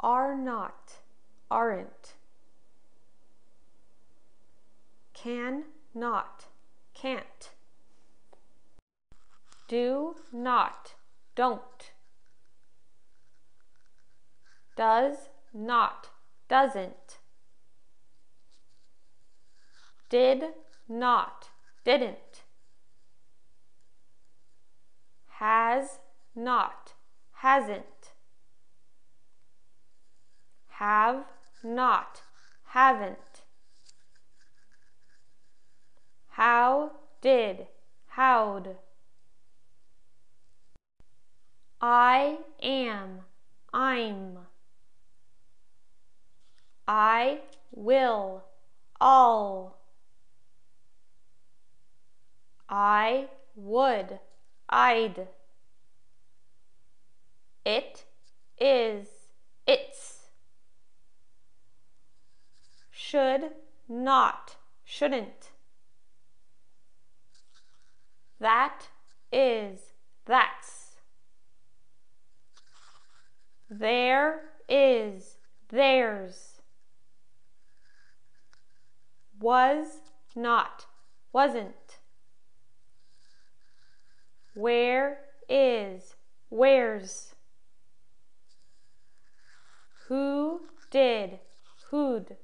Are not, aren't. Can not, can't. Do not, don't. Does not, doesn't. Did not, didn't. Not, hasn't. Have not, haven't. How did, how'd. I am, I'm. I will, all. I would, I'd. Is, it's. Should not, shouldn't. That is, that's. There is, there's. Was not, wasn't. Where is, where's. Who did, who'd.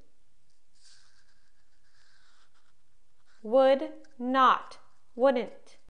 Would not, wouldn't.